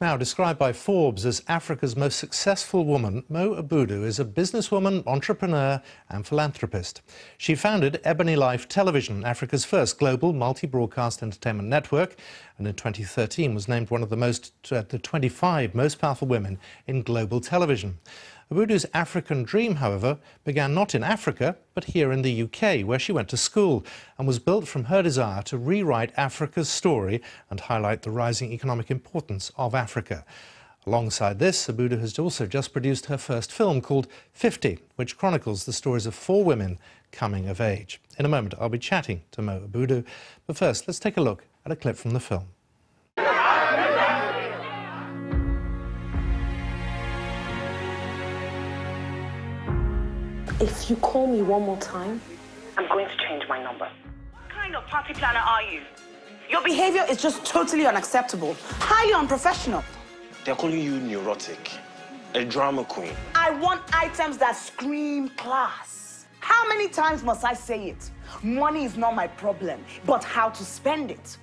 Now, described by Forbes as Africa's most successful woman, Mo Abudu is a businesswoman, entrepreneur, and philanthropist. She founded Ebony Life Television, Africa's first global multi broadcast entertainment network, and in 2013 was named one of the, most, uh, the 25 most powerful women in global television. Abudu's African dream, however, began not in Africa, but here in the UK, where she went to school, and was built from her desire to rewrite Africa's story and highlight the rising economic importance of Africa. Alongside this, Abudu has also just produced her first film called 50, which chronicles the stories of four women coming of age. In a moment, I'll be chatting to Mo Abudu, but first, let's take a look at a clip from the film. If you call me one more time, I'm going to change my number. What kind of party planner are you? Your behavior is just totally unacceptable, highly unprofessional. They're calling you neurotic, a drama queen. I want items that scream class. How many times must I say it? Money is not my problem, but how to spend it.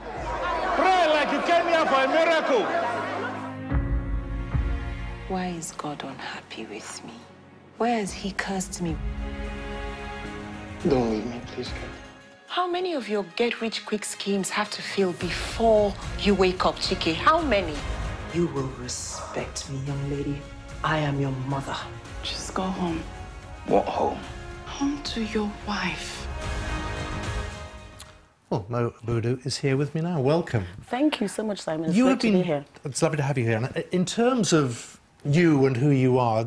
Pray like you came here for a miracle. Why is God unhappy with me? Why has he cursed me? Don't leave me, please, How many of your get-rich-quick schemes have to fail before you wake up, Chike? How many? You will respect me, young lady. I am your mother. Just go home. What home? Home to your wife. Well, Mo Abudu is here with me now. Welcome. Thank you so much, Simon. It's you have been, to be here. It's lovely to have you here. Uh, in terms of you and who you are,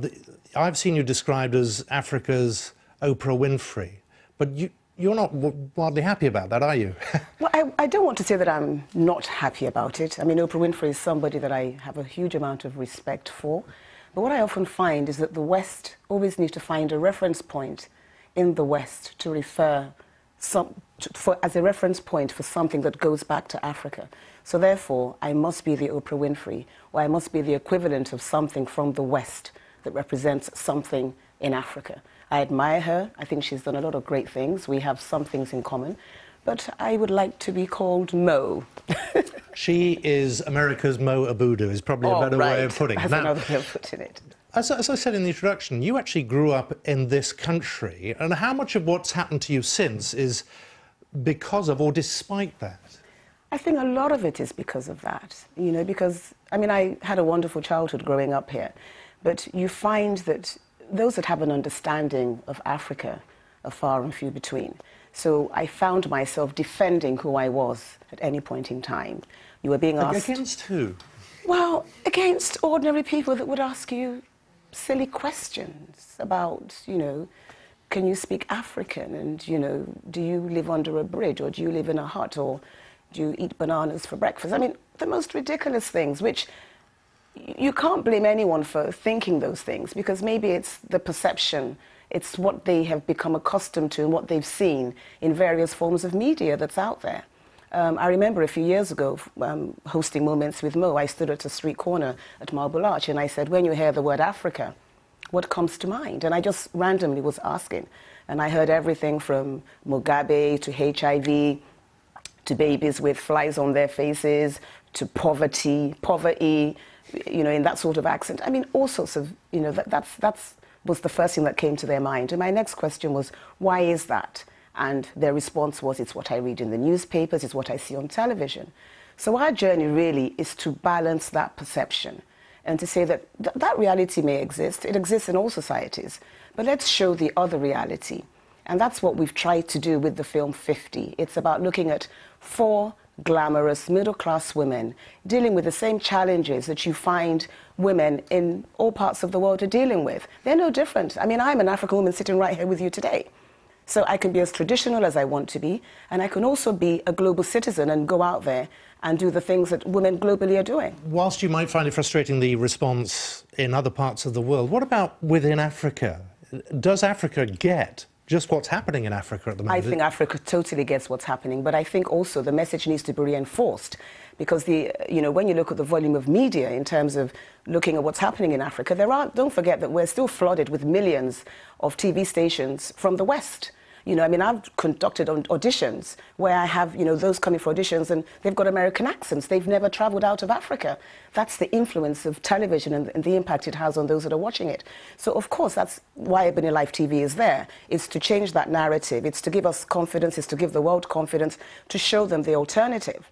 I've seen you described as Africa's Oprah Winfrey, but you, you're not wildly happy about that, are you? well, I, I, don't want to say that I'm not happy about it. I mean, Oprah Winfrey is somebody that I have a huge amount of respect for. But what I often find is that the West always needs to find a reference point in the West to refer some, to, for, as a reference point for something that goes back to Africa. So therefore, I must be the Oprah Winfrey, or I must be the equivalent of something from the West that represents something in Africa. I admire her. I think she's done a lot of great things. We have some things in common. But I would like to be called Mo. she is America's Mo Abudu, is probably oh, a better right. way of putting it. That's now, another way of putting it. As, as I said in the introduction, you actually grew up in this country. And how much of what's happened to you since is because of or despite that? I think a lot of it is because of that. You know, because, I mean, I had a wonderful childhood growing up here. But you find that those that have an understanding of Africa are far and few between. So I found myself defending who I was at any point in time. You were being asked. Against who? Well, against ordinary people that would ask you silly questions about, you know, can you speak African? And, you know, do you live under a bridge or do you live in a hut or do you eat bananas for breakfast? I mean, the most ridiculous things, which you can't blame anyone for thinking those things because maybe it's the perception, it's what they have become accustomed to and what they've seen in various forms of media that's out there. Um, I remember a few years ago um, hosting Moments with Mo. I stood at a street corner at Marble Arch and I said, When you hear the word Africa, what comes to mind? And I just randomly was asking. And I heard everything from Mugabe to HIV to babies with flies on their faces to poverty, poverty, you know, in that sort of accent. I mean, all sorts of, you know, that, that's, that's was the first thing that came to their mind. And my next question was, why is that? And their response was, it's what I read in the newspapers, it's what I see on television. So our journey really is to balance that perception and to say that th- that reality may exist. It exists in all societies. But let's show the other reality. And that's what we've tried to do with the film 50. It's about looking at four glamorous middle class women dealing with the same challenges that you find women in all parts of the world are dealing with. They're no different. I mean, I'm an African woman sitting right here with you today. So I can be as traditional as I want to be, and I can also be a global citizen and go out there and do the things that women globally are doing. Whilst you might find it frustrating the response in other parts of the world, what about within Africa? Does Africa get just what's happening in Africa at the moment. I think Africa totally gets what's happening, but I think also the message needs to be reinforced because the you know when you look at the volume of media in terms of looking at what's happening in Africa, there are don't forget that we're still flooded with millions of TV stations from the West. You know, I mean, I've conducted auditions where I have, you know, those coming for auditions and they've got American accents. They've never traveled out of Africa. That's the influence of television and, and the impact it has on those that are watching it. So, of course, that's why Ebony Life TV is there. It's to change that narrative. It's to give us confidence, it's to give the world confidence, to show them the alternative.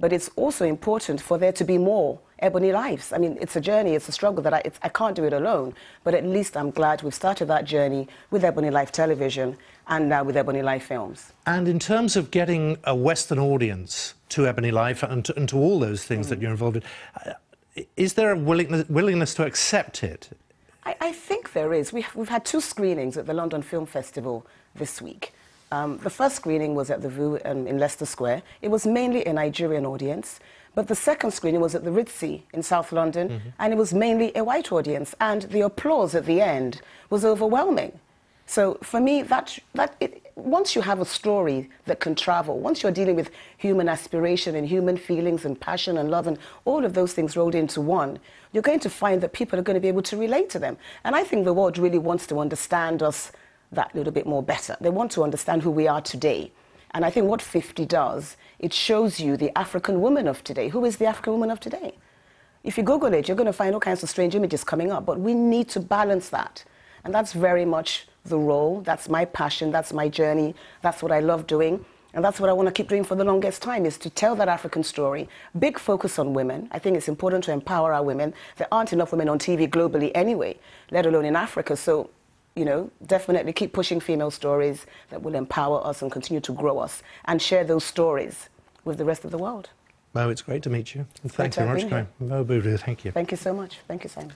But it's also important for there to be more Ebony Lives. I mean, it's a journey, it's a struggle that I, I can't do it alone. But at least I'm glad we've started that journey with Ebony Life Television and now with Ebony Life Films. And in terms of getting a Western audience to Ebony Life and to, and to all those things mm. that you're involved in, uh, is there a willingness, willingness to accept it? I, I think there is. We, we've had two screenings at the London Film Festival this week. Um, the first screening was at the Vue um, in Leicester Square. It was mainly a Nigerian audience. But the second screening was at the Ritzy in South London, mm-hmm. and it was mainly a white audience. And the applause at the end was overwhelming. So for me, that, that it, once you have a story that can travel, once you're dealing with human aspiration and human feelings and passion and love and all of those things rolled into one, you're going to find that people are going to be able to relate to them. And I think the world really wants to understand us that little bit more better. They want to understand who we are today. And I think what 50 does, it shows you the African woman of today. Who is the African woman of today? If you Google it, you're going to find all kinds of strange images coming up. But we need to balance that. And that's very much the role. That's my passion. That's my journey. That's what I love doing. And that's what I want to keep doing for the longest time is to tell that African story. Big focus on women. I think it's important to empower our women. There aren't enough women on TV globally anyway, let alone in Africa. So you know, definitely keep pushing female stories that will empower us and continue to grow us and share those stories with the rest of the world. Mo, it's great to meet you. Thank you very much. Mo Abudu, thank you. Thank you so much. Thank you, Simon.